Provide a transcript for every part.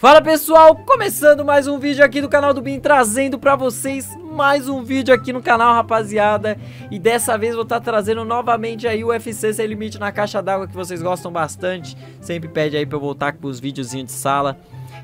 Fala pessoal, começando mais um vídeo aqui do canal do Bin, trazendo pra vocês mais um vídeo aqui no canal, rapaziada. E dessa vez vou estar tá trazendo novamente aí o UFC Sem Limite na caixa d'água que vocês gostam bastante. Sempre pede aí pra eu voltar com os videozinhos de sala.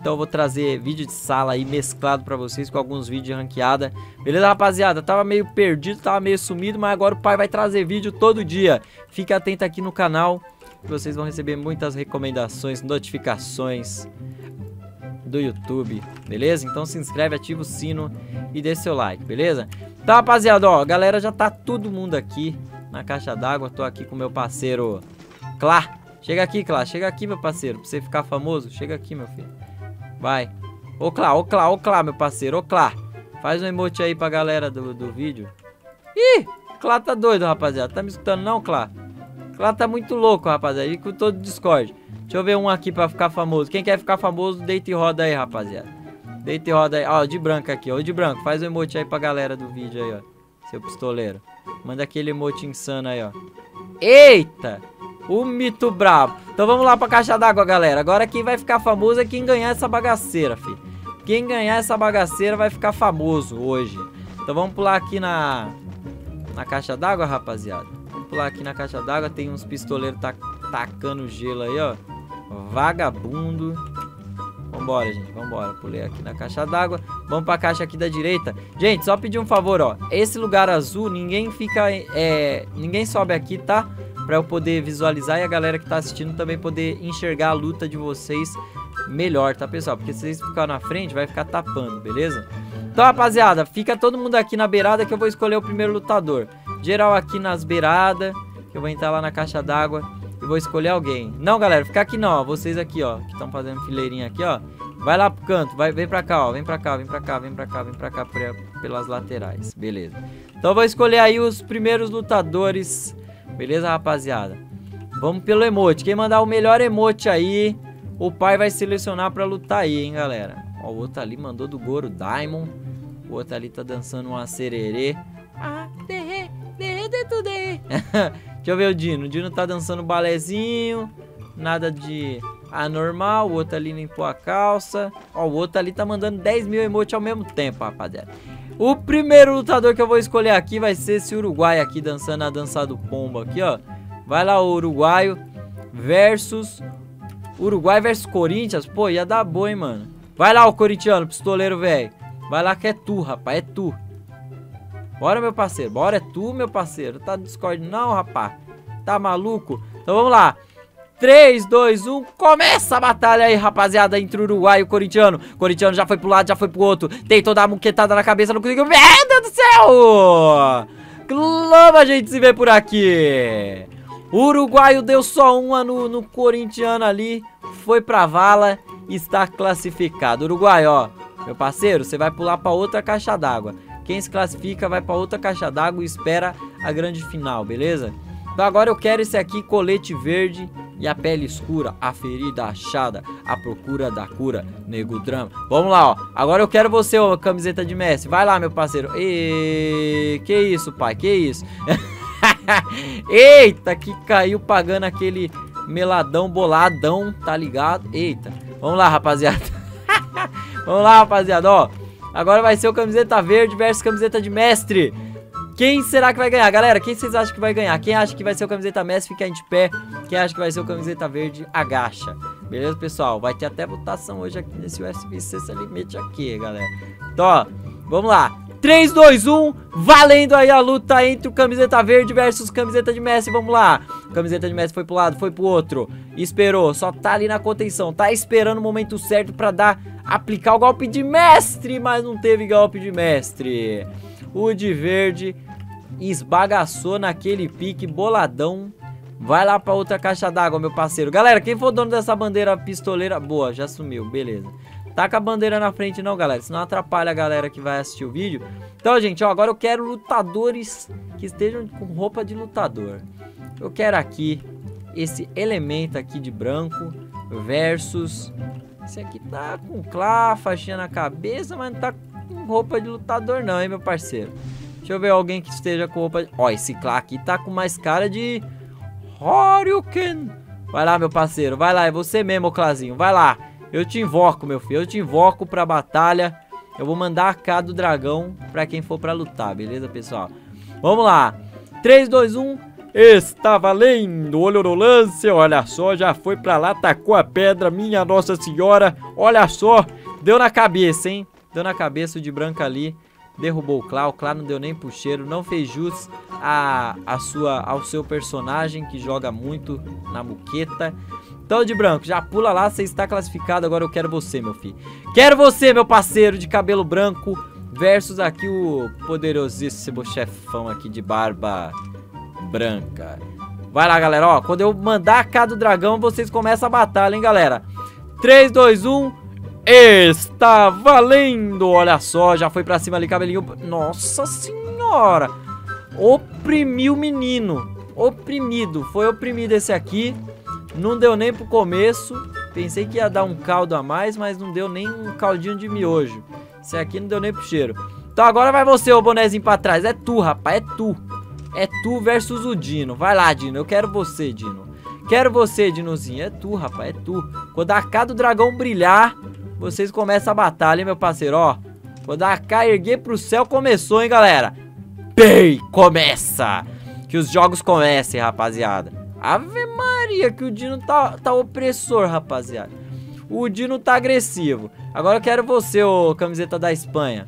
Então eu vou trazer vídeo de sala aí mesclado pra vocês com alguns vídeos de ranqueada. Beleza rapaziada? Tava meio perdido, tava meio sumido, mas agora o pai vai trazer vídeo todo dia. Fica atento aqui no canal que vocês vão receber muitas recomendações, notificações do YouTube, beleza? Então se inscreve, ativa o sino e deixa seu like, beleza? Então, rapaziada, ó, galera, já tá todo mundo aqui na caixa d'água. Tô aqui com meu parceiro Clá. Chega aqui, Clá, chega aqui, meu parceiro, pra você ficar famoso. Chega aqui, meu filho. Vai. Ô, Clá, ô, Clá, ô, Clá, meu parceiro, ô, Clá. Faz um emote aí pra galera do, do vídeo. Ih, Clá tá doido, rapaziada. Tá me escutando não, Clá? Clá tá muito louco, rapaziada. E com todo o Discord. Deixa eu ver um aqui pra ficar famoso. Quem quer ficar famoso, deita e roda aí, rapaziada. Deita e roda aí. Ó, de branco aqui, ó. De branco. Faz o um emote aí pra galera do vídeo aí, ó. Seu pistoleiro. Manda aquele emote insano aí, ó. Eita! O mito brabo. Então vamos lá pra caixa d'água, galera. Agora quem vai ficar famoso é quem ganhar essa bagaceira, fi. Quem ganhar essa bagaceira vai ficar famoso hoje. Então vamos pular aqui na... Na caixa d'água, rapaziada. Vamos pular aqui na caixa d'água. Tem uns pistoleiros tacando gelo aí, ó. Vagabundo. Vambora, gente. Vambora. Pulei aqui na caixa d'água. Vamos pra caixa aqui da direita. Gente, só pedir um favor, ó. Esse lugar azul, ninguém fica... É, ninguém sobe aqui, tá? Pra eu poder visualizar e a galera que tá assistindo também poder enxergar a luta de vocês melhor, tá, pessoal? Porque se vocês ficarem na frente, vai ficar tapando, beleza? Então, rapaziada, fica todo mundo aqui na beirada que eu vou escolher o primeiro lutador. Geral aqui nas beiradas, que eu vou entrar lá na caixa d'água e vou escolher alguém. Não, galera, ficar aqui não, ó. Vocês aqui, ó, que estão fazendo fileirinha aqui, ó. Vai lá pro canto, vai, vem pra cá, ó. Vem pra cá, vem pra cá, vem pra cá, vem pra cá pra, pelas laterais. Beleza. Então eu vou escolher aí os primeiros lutadores. Beleza, rapaziada? Vamos pelo emote. Quem mandar o melhor emote aí, o pai vai selecionar pra lutar aí, hein, galera. Ó, o outro ali mandou do Goro Diamond. O outro ali tá dançando uma sererê. Ah, derre, derre, derre, Deixa eu ver o Dino. O Dino tá dançando balézinho. Nada de anormal. O outro ali limpou a calça. Ó, o outro ali tá mandando 10 mil emotes ao mesmo tempo, rapaziada. O primeiro lutador que eu vou escolher aqui vai ser esse uruguai aqui dançando a dança do pombo aqui, ó. Vai lá o uruguaio versus... Uruguai versus Corinthians. Pô, ia dar boa, hein, mano. Vai lá o corintiano, pistoleiro, velho. Vai lá que é tu, rapaz, é tu. Bora, meu parceiro. Bora, é tu, meu parceiro. Tá no Discord não, rapaz. Tá maluco? Então vamos lá. 3, 2, 1, começa a batalha aí, rapaziada, entre o Uruguai e o corintiano. O corintiano já foi pro lado, já foi pro outro. Tentou dar uma muquetada na cabeça, não conseguiu. Meu Deus do céu! Globo a gente se vê por aqui. Uruguaio deu só uma no, no corintiano ali. Foi pra vala e está classificado. Uruguai, ó. Meu parceiro, você vai pular pra outra caixa d'água. Quem se classifica vai para outra caixa d'água e espera a grande final, beleza? Então agora eu quero esse aqui, colete verde e a pele escura, a ferida achada, a procura da cura, nego drama. Vamos lá, ó. Agora eu quero você, ó, camiseta de Messi. Vai lá, meu parceiro. E que isso, pai? Que isso? Eita, que caiu pagando aquele meladão boladão, tá ligado? Eita. Vamos lá, rapaziada. Vamos lá, rapaziada, ó. Agora vai ser o camiseta verde versus camiseta de mestre. Quem será que vai ganhar? Galera, quem vocês acham que vai ganhar? Quem acha que vai ser o camiseta mestre, fica de pé. Quem acha que vai ser o camiseta verde, agacha. Beleza, pessoal? Vai ter até votação hoje aqui nesse USBC Sem Limite aqui, galera. Então, ó, vamos lá. 3, 2, 1, valendo aí a luta entre o camiseta verde versus camiseta de Messi, vamos lá. Camiseta de Messi foi pro lado, foi pro outro, esperou, só tá ali na contenção, tá esperando o momento certo pra dar, aplicar o golpe de mestre, mas não teve golpe de mestre. O de verde esbagaçou naquele pique boladão. Vai lá pra outra caixa d'água, meu parceiro. Galera, quem for dono dessa bandeira pistoleira... Boa, já sumiu, beleza. Taca a bandeira na frente não, galera, senão atrapalha a galera que vai assistir o vídeo. Então, gente, ó, agora eu quero lutadores que estejam com roupa de lutador. Eu quero aqui esse elemento aqui de branco versus... Esse aqui tá com clá, faixinha na cabeça, mas não tá com roupa de lutador não, hein, meu parceiro. Deixa eu ver alguém que esteja com roupa... De... Ó, esse clá aqui tá com mais cara de... Horyuken. Vai lá, meu parceiro, vai lá, é você mesmo, Clazinho, vai lá. Eu te invoco, meu filho. Eu te invoco pra batalha. Eu vou mandar a K do dragão pra quem for pra lutar, beleza, pessoal? Vamos lá. 3, 2, 1. Está valendo! Olha o lance, olha só, já foi pra lá, tacou a pedra, minha Nossa Senhora. Olha só, deu na cabeça, hein? Deu na cabeça o de branco ali. Derrubou o Clá, o Clá não deu nem pro cheiro, não fez jus a, a sua, ao seu personagem que joga muito na muqueta. Então, de branco, já pula lá, você está classificado, agora eu quero você, meu filho. Quero você, meu parceiro de cabelo branco, versus aqui o poderosíssimo chefão aqui de barba branca. Vai lá, galera, ó, quando eu mandar a K do dragão, vocês começam a batalha, hein, galera. 3, 2, 1, está valendo! Olha só, já foi pra cima ali, cabelinho... Nossa senhora! Oprimiu o menino, oprimido, foi oprimido esse aqui. Não deu nem pro começo, pensei que ia dar um caldo a mais, mas não deu nem um caldinho de miojo. Esse aqui não deu nem pro cheiro. Então agora vai você, ô bonezinho pra trás. É tu, rapaz, é tu. É tu versus o Dino. Vai lá, Dino. Eu quero você, Dino. Quero você, Dinozinho. É tu, rapaz. É tu. Quando a K do dragão brilhar, vocês começam a batalha, hein, meu parceiro. Ó. Quando a K erguer pro céu, começou, hein, galera. Pei! Começa! Que os jogos comecem, rapaziada. Ave Maria, que o Dino tá, tá opressor, rapaziada. O Dino tá agressivo. Agora eu quero você, ô camiseta da Espanha.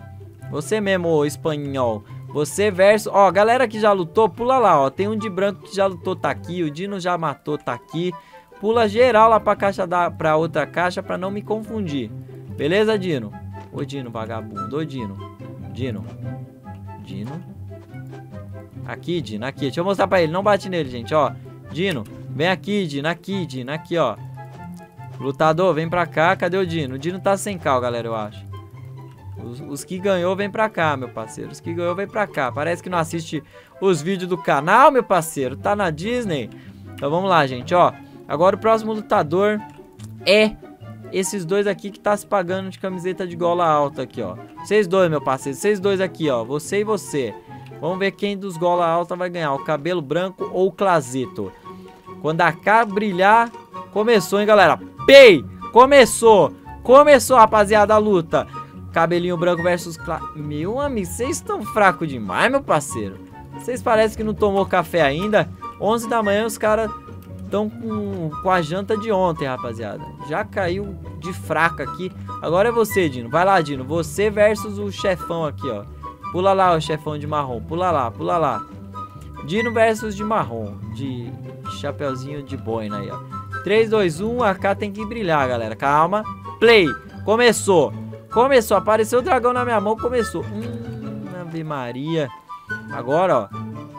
Você mesmo, ô espanhol. Você versus... Ó, galera que já lutou, pula lá, ó. Tem um de branco que já lutou, tá aqui. O Dino já matou, tá aqui. Pula geral lá pra caixa da... pra outra caixa pra não me confundir. Beleza, Dino? Ô, Dino, vagabundo. Ô, Dino. Dino. Dino. Aqui, Dino, aqui. Deixa eu mostrar pra ele. Não bate nele, gente, ó. Dino, vem aqui, Dino. Aqui, Dino. Aqui, ó. Lutador, vem pra cá. Cadê o Dino? O Dino tá sem cal, galera, eu acho. Os, os, que ganhou, vem pra cá, meu parceiro. Os que ganhou, vem pra cá. Parece que não assiste os vídeos do canal, meu parceiro. Tá na Disney. Então vamos lá, gente, ó. Agora o próximo lutador é esses dois aqui que tá se pagando de camiseta de gola alta aqui, ó. Vocês dois, meu parceiro. Vocês dois aqui, ó. Você e você. Vamos ver quem dos gola alta vai ganhar. O cabelo branco ou o Clasito. Quando a K brilhar, começou, hein, galera. Pei! Começou! Começou, rapaziada, a luta. Cabelinho branco versus... Cla... Meu amigo, vocês estão fracos demais, meu parceiro. Vocês parecem que não tomou café ainda. 11 da manhã os caras estão com, com a janta de ontem, rapaziada. Já caiu de fraca aqui. Agora é você, Dino. Vai lá, Dino. Você versus o chefão aqui, ó. Pula lá, o chefão de marrom. Pula lá, pula lá. Dino versus de marrom. De chapeuzinho de boina aí, ó. 3, 2, 1. A K tem que brilhar, galera. Calma. Play. Começou. Começou, apareceu o dragão na minha mão, começou. Hum, Ave Maria. Agora, ó,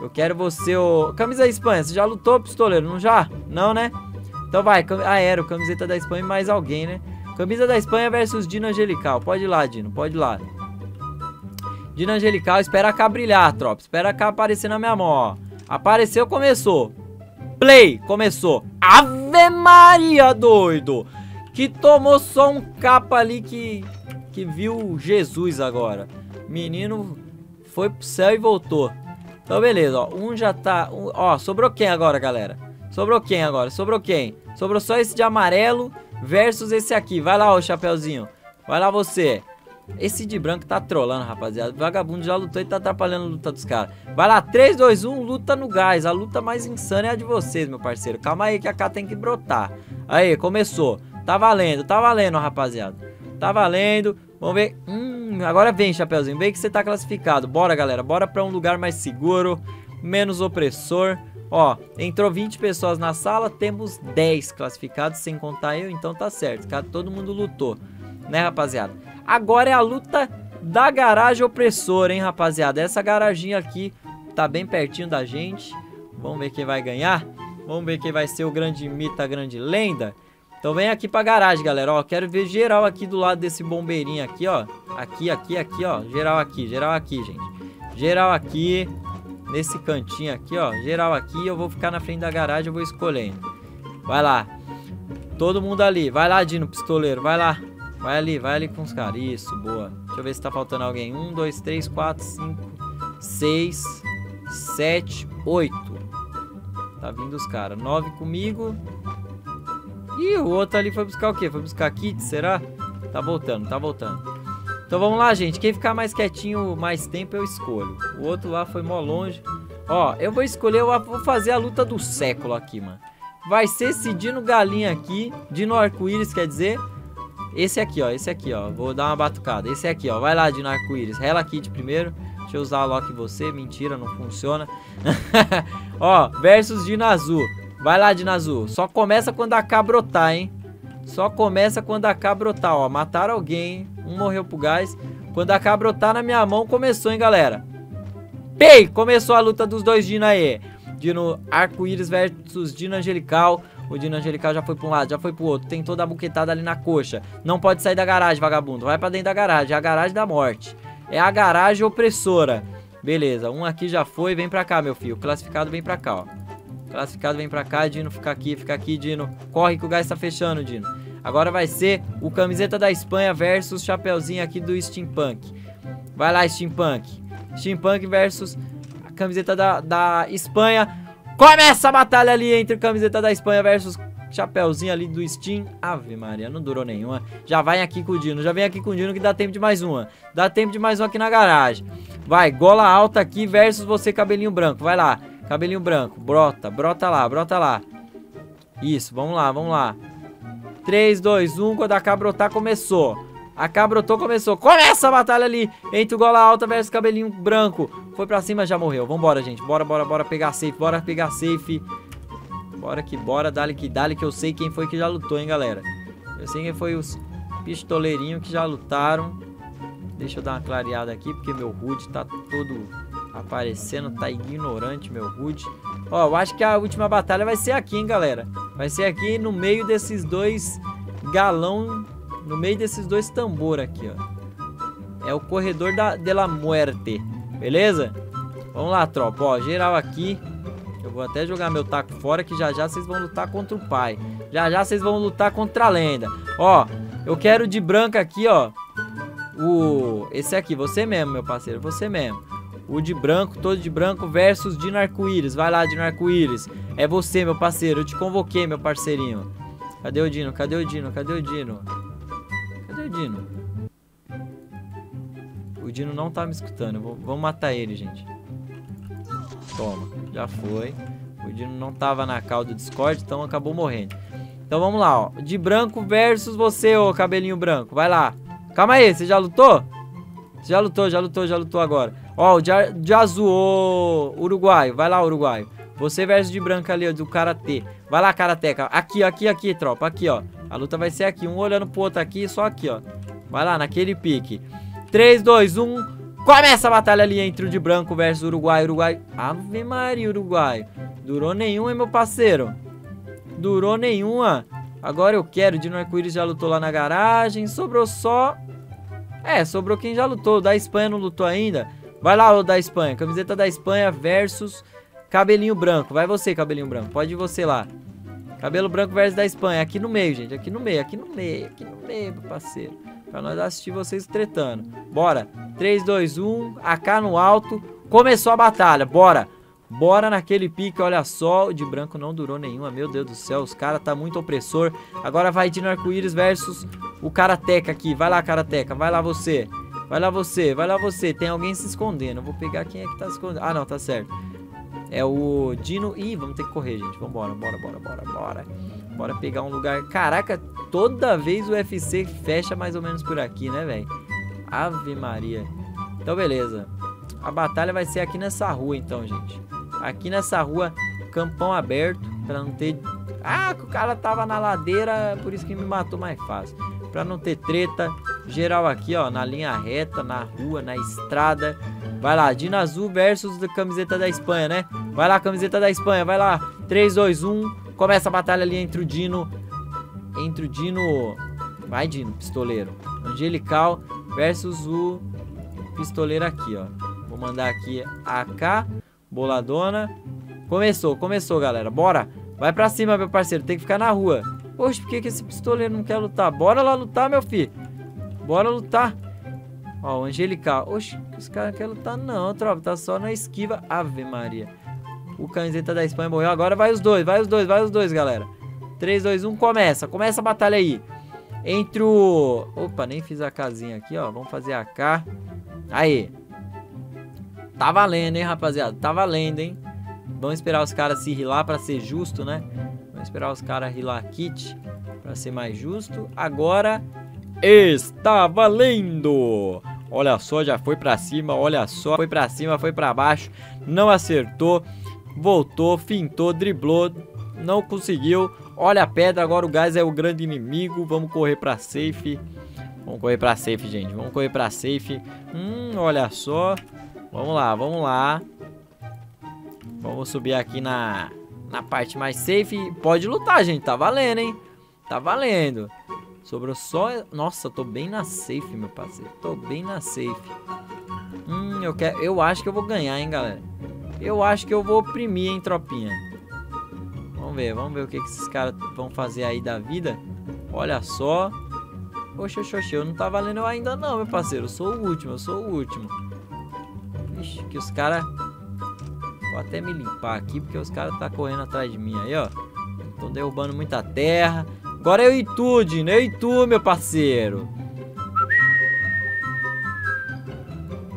eu quero você, ô... Camisa da Espanha, você já lutou, pistoleiro, não já? Não, né? Então vai, aero, camiseta da Espanha e mais alguém, né? Camisa da Espanha versus Dino Angelical. Pode ir lá, Dino, pode ir lá. Dino Angelical, espera K brilhar, tropa. Espera K aparecer na minha mão, ó. Apareceu, começou. Play, começou. Ave Maria, doido! Que tomou só um capa ali que que viu Jesus agora. Menino foi pro céu e voltou. Então, beleza, ó. Um já tá... Um, ó, sobrou quem agora, galera? Sobrou quem agora? Sobrou quem? Sobrou só esse de amarelo versus esse aqui. Vai lá, ó, Chapeuzinho. Vai lá você. Esse de branco tá trolando, rapaziada. O vagabundo já lutou e tá atrapalhando a luta dos caras. Vai lá, 3, 2, 1, luta no gás. A luta mais insana é a de vocês, meu parceiro. Calma aí que a K tem que brotar. Aí, começou. Tá valendo, tá valendo, rapaziada. Tá valendo. Vamos ver. Hum, agora vem, Chapeuzinho. Vem que você tá classificado. Bora, galera. Bora pra um lugar mais seguro. Menos opressor. Ó, entrou 20 pessoas na sala. Temos 10 classificados, sem contar eu. Então tá certo. Todo mundo lutou. Né, rapaziada? Agora é a luta da garagem opressora, hein, rapaziada? Essa garaginha aqui tá bem pertinho da gente. Vamos ver quem vai ganhar. Vamos ver quem vai ser o grande mito, a grande lenda. Então vem aqui pra garagem, galera, ó. Quero ver geral aqui do lado desse bombeirinho aqui, ó. Aqui, aqui, aqui, ó. Geral aqui, geral aqui, gente. Geral aqui. Nesse cantinho aqui, ó. Geral aqui. Eu vou ficar na frente da garagem, eu vou escolhendo. Vai lá. Todo mundo ali. Vai lá, Dino, pistoleiro. Vai lá. Vai ali, vai ali com os caras. Isso, boa. Deixa eu ver se tá faltando alguém. Um, dois, três, quatro, cinco, seis, sete, oito. Tá vindo os caras. Nove comigo. Ih, o outro ali foi buscar o quê? Foi buscar kit, será? Tá voltando, tá voltando. Então vamos lá, gente. Quem ficar mais quietinho mais tempo, eu escolho. O outro lá foi mó longe. Ó, eu vou escolher, eu vou fazer a luta do século aqui, mano. Vai ser esse Dino Galinha aqui. Dino Arco-Íris, quer dizer. Esse aqui, ó. Esse aqui, ó. Vou dar uma batucada. Esse aqui, ó. Vai lá, Dino Arco-Íris. Rela Kit primeiro. Deixa eu usar a Lock em você. Mentira, não funciona. ó, versus Dino Azul. Vai lá, Dino Azul. Só começa quando a K brotar, hein? Só começa quando a K brotar, ó. Mataram alguém. Um morreu pro gás. Quando a K brotar na minha mão, começou, hein, galera? Pei! Começou a luta dos dois Dino aí. Dino Arco-Íris versus Dino Angelical. O Dino Angelical já foi pra um lado, já foi pro outro. Tem toda a buquetada ali na coxa. Não pode sair da garagem, vagabundo. Vai pra dentro da garagem. É a garagem da morte. É a garagem opressora. Beleza, um aqui já foi. Vem pra cá, meu filho. O classificado vem pra cá, ó. Classificado vem pra cá. Dino, fica aqui, fica aqui, Dino. Corre que o gás tá fechando, Dino. Agora vai ser o camiseta da Espanha versus chapeuzinho aqui do Steampunk. Vai lá, Steampunk. Steampunk versus camiseta da, da Espanha. Começa a batalha ali entre camiseta da Espanha versus chapéuzinho ali do Steam. Ave Maria, não durou nenhuma. Já vai aqui com o Dino, já vem aqui com o Dino que dá tempo de mais uma. Dá tempo de mais uma aqui na garagem. Vai, gola alta aqui versus você, cabelinho branco. Vai lá, cabelinho branco. Brota, brota lá, brota lá. Isso, vamos lá, vamos lá. 3, 2, 1, quando a K brotar, começou. A K brotou, começou. Começa a batalha ali entre o Gola Alta versus Cabelinho Branco. Foi pra cima, já morreu. Vambora, gente. Bora, bora, bora pegar safe. Bora pegar safe. Bora que bora. Dale que dale que eu sei quem foi que já lutou, hein, galera. Eu sei quem foi os pistoleirinhos que já lutaram. Deixa eu dar uma clareada aqui, porque meu HUD tá todo aparecendo. Tá ignorante, meu HUD. Ó, eu acho que a última batalha vai ser aqui, hein, galera. Vai ser aqui no meio desses dois galão no meio desses dois tambor aqui, ó. É o corredor da, de la muerte, beleza? Vamos lá, tropa, ó, geral aqui. Eu vou até jogar meu taco fora que já já vocês vão lutar contra o pai. Já já vocês vão lutar contra a lenda. Ó, eu quero de branca aqui, ó. O... Esse aqui, você mesmo, meu parceiro, você mesmo. O de branco, todo de branco versus de arco-íris. Vai lá, de arco-íris. É você, meu parceiro. Eu te convoquei, meu parceirinho. Cadê o Dino? Cadê o Dino? Cadê o Dino? Cadê o Dino? O Dino não tá me escutando. Vou, vamos matar ele, gente. Toma, já foi. O Dino não tava na cal do Discord, então acabou morrendo. Então vamos lá, ó. De branco versus você, ô cabelinho branco. Vai lá. Calma aí, você já lutou? Você já lutou, já lutou, já lutou agora. Ó, o de azul, ô uruguaio. Vai lá, uruguaio. Você versus de branco ali, do Karatê. Vai lá, Karateca. Aqui, aqui, aqui, tropa. Aqui, ó. A luta vai ser aqui. Um olhando pro outro aqui, só aqui, ó. Vai lá, naquele pique. 3, 2, 1. Começa a batalha ali entre o de branco versus o Uruguai. Uruguai. Ave Maria, Uruguai. Durou nenhum, hein, meu parceiro? Durou nenhuma. Agora eu quero. Dino Arco-Íris já lutou lá na garagem. Sobrou só... É, sobrou quem já lutou. O da Espanha não lutou ainda. Vai lá, o da Espanha. Camiseta da Espanha versus cabelinho branco. Vai você, cabelinho branco. Pode ir você lá. Cabelo branco versus da Espanha. Aqui no meio, gente. Aqui no meio, aqui no meio, aqui no meio, parceiro. Pra nós assistir vocês tretando. Bora. 3, 2, 1. AK no alto. Começou a batalha. Bora. Bora naquele pique, olha só. O de branco não durou nenhuma. Meu Deus do céu, os caras tá muito opressor. Agora vai de arco-íris versus o Karateka aqui. Vai lá, Karateka. Vai lá você. Vai lá você. Vai lá você. Tem alguém se escondendo. Vou pegar quem é que tá se escondendo. Ah, não, tá certo. É o Dino. Ih, vamos ter que correr, gente. Vambora, bora, bora, bora, bora. Bora pegar um lugar. Caraca, toda vez o UFC fecha mais ou menos por aqui, né, velho? Ave Maria. Então, beleza. A batalha vai ser aqui nessa rua, então, gente. Aqui nessa rua, campão aberto, pra não ter... Ah, o cara tava na ladeira, por isso que me matou mais fácil. Pra não ter treta. Geral aqui, ó, na linha reta, na rua, na estrada. Vai lá, Dino Azul versus a camiseta da Espanha, né? Vai lá, camiseta da Espanha, vai lá. 3, 2, 1. Começa a batalha ali entre o Dino. Entre o Dino. Vai, Dino, pistoleiro. Angelical versus o pistoleiro aqui, ó. Vou mandar aqui AK, boladona. Começou, começou, galera. Bora. Vai pra cima, meu parceiro. Tem que ficar na rua. Poxa, por que, que esse pistoleiro não quer lutar? Bora lá lutar, meu filho. Bora lutar. Ó, o Angelical. Oxe, os caras querem lutar não, tropa. Tá só na esquiva. Ave Maria. O camiseta da Espanha morreu. Agora vai os dois, vai os dois, vai os dois, galera. 3, 2, 1, começa. Começa a batalha aí. Entre o... Opa, nem fiz a casinha aqui, ó. Vamos fazer a K. Aí. Tá valendo, hein, rapaziada. Tá valendo, hein. Vamos esperar os caras se rilar pra ser justo, né? Vamos esperar os caras rilar kit pra ser mais justo. Agora... Está valendo! Olha só, já foi pra cima, olha só. Foi pra cima, foi pra baixo. Não acertou. Voltou, fintou, driblou. Não conseguiu. Olha a pedra, agora o gás é o grande inimigo. Vamos correr pra safe. Vamos correr pra safe, gente. Vamos correr pra safe. Hum, olha só. Vamos lá, vamos lá. Vamos subir aqui na, na parte mais safe. Pode lutar, gente. Tá valendo, hein? Tá valendo. Sobrou só... Nossa, tô bem na safe, meu parceiro. Tô bem na safe. Hum, eu, quero... eu acho que eu vou ganhar, hein, galera. Eu acho que eu vou oprimir, hein, tropinha. Vamos ver, vamos ver o que, que esses caras vão fazer aí da vida. Olha só. Poxa, oxe, oxe, eu não tá valendo eu ainda não, meu parceiro. Eu sou o último, eu sou o último. Ixi, que os caras... Vou até me limpar aqui, porque os caras tá correndo atrás de mim aí, ó. Estão derrubando muita terra. Agora eu e tu, Dino. Eu e tu, meu parceiro.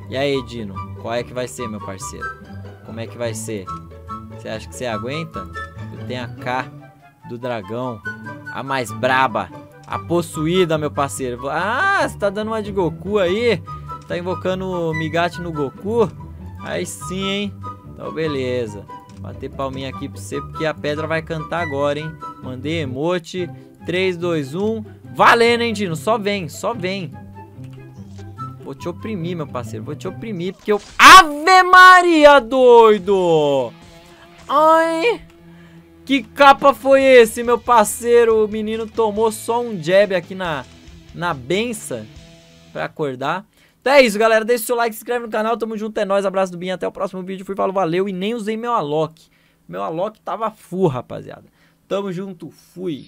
E aí, Dino? Qual é que vai ser, meu parceiro? Como é que vai ser? Você acha que você aguenta? Eu tenho a K do dragão. A mais braba. A possuída, meu parceiro. Ah, você tá dando uma de Goku aí? Tá invocando o Migate no Goku? Aí sim, hein? Então, beleza. Bater palminha aqui pra você, porque a pedra vai cantar agora, hein? Mandei emote. 3, 2, 1. Valendo, hein, Dino? Só vem, só vem. Vou te oprimir, meu parceiro. Vou te oprimir, porque eu... Ave Maria, doido! Ai... Que capa foi esse, meu parceiro? O menino tomou só um jab aqui na, na benção pra acordar. Então é isso, galera. Deixa o seu like, se inscreve no canal. Tamo junto, é nóis. Abraço do Binho. Até o próximo vídeo. Fui, falou, valeu. E nem usei meu Alok. Meu Alok tava full, rapaziada. Tamo junto, fui.